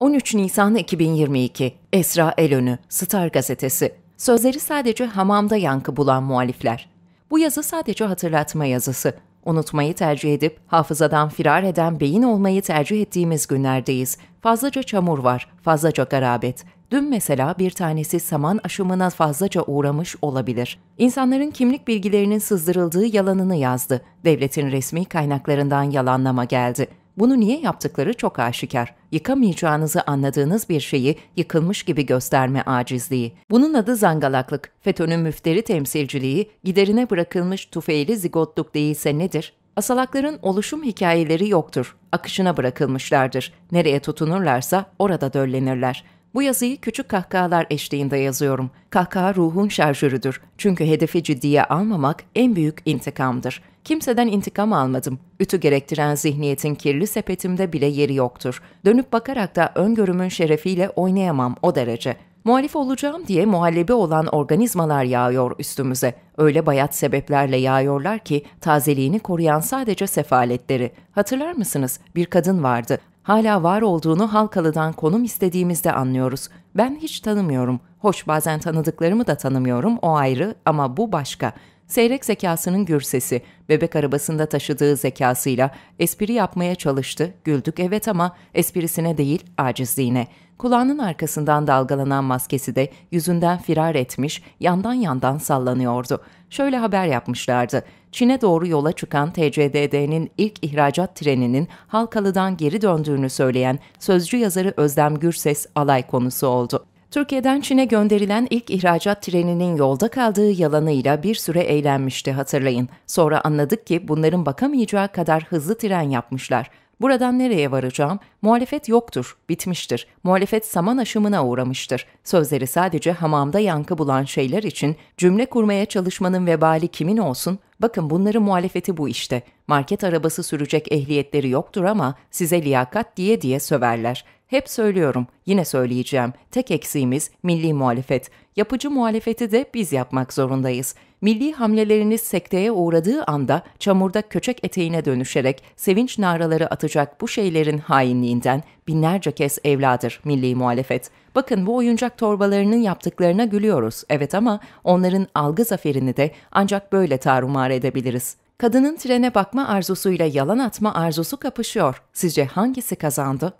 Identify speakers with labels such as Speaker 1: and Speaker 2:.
Speaker 1: 13 Nisan 2022 Esra Elönü Star Gazetesi Sözleri sadece hamamda yankı bulan muhalifler. Bu yazı sadece hatırlatma yazısı. Unutmayı tercih edip hafızadan firar eden beyin olmayı tercih ettiğimiz günlerdeyiz. Fazlaca çamur var, fazlaca garabet. Dün mesela bir tanesi saman aşımına fazlaca uğramış olabilir. İnsanların kimlik bilgilerinin sızdırıldığı yalanını yazdı. Devletin resmi kaynaklarından yalanlama geldi. Bunu niye yaptıkları çok aşikar. Yıkamayacağınızı anladığınız bir şeyi yıkılmış gibi gösterme acizliği. Bunun adı zangalaklık. FETÖ'nün müfteri temsilciliği, giderine bırakılmış tufeyli zigotluk değilse nedir? Asalakların oluşum hikayeleri yoktur. Akışına bırakılmışlardır. Nereye tutunurlarsa orada döllenirler. Bu yazıyı küçük kahkahalar eşliğinde yazıyorum. Kahkaha ruhun şarjörüdür. Çünkü hedefi ciddiye almamak en büyük intikamdır. Kimseden intikam almadım. Ütü gerektiren zihniyetin kirli sepetimde bile yeri yoktur. Dönüp bakarak da öngörümün şerefiyle oynayamam o derece. Muhalif olacağım diye muhallebi olan organizmalar yağıyor üstümüze. Öyle bayat sebeplerle yağıyorlar ki tazeliğini koruyan sadece sefaletleri. Hatırlar mısınız? Bir kadın vardı. Hala var olduğunu Halkalı'dan konum istediğimizde anlıyoruz. Ben hiç tanımıyorum. Hoş bazen tanıdıklarımı da tanımıyorum o ayrı ama bu başka. Seyrek zekasının gür sesi, bebek arabasında taşıdığı zekasıyla espri yapmaya çalıştı, güldük evet ama esprisine değil acizliğine. Kulağının arkasından dalgalanan maskesi de yüzünden firar etmiş, yandan yandan sallanıyordu. Şöyle haber yapmışlardı. Çin'e doğru yola çıkan TCDD'nin ilk ihracat treninin Halkalı'dan geri döndüğünü söyleyen sözcü yazarı Özlem Gürses alay konusu oldu. Türkiye'den Çin'e gönderilen ilk ihracat treninin yolda kaldığı yalanıyla bir süre eğlenmişti hatırlayın. Sonra anladık ki bunların bakamayacağı kadar hızlı tren yapmışlar. Buradan nereye varacağım? Muhalefet yoktur, bitmiştir. Muhalefet saman aşımına uğramıştır. Sözleri sadece hamamda yankı bulan şeyler için cümle kurmaya çalışmanın vebali kimin olsun? Bakın bunların muhalefeti bu işte. Market arabası sürecek ehliyetleri yoktur ama size liyakat diye diye söverler. Hep söylüyorum, yine söyleyeceğim. Tek eksiğimiz milli muhalefet. Yapıcı muhalefeti de biz yapmak zorundayız. Milli hamleleriniz sekteye uğradığı anda çamurda köçek eteğine dönüşerek sevinç naraları atacak bu şeylerin hainliğinden binlerce kez evladır milli muhalefet. Bakın bu oyuncak torbalarının yaptıklarına gülüyoruz. Evet ama onların algı zaferini de ancak böyle tarumar edebiliriz. Kadının trene bakma arzusuyla yalan atma arzusu kapışıyor. Sizce hangisi kazandı?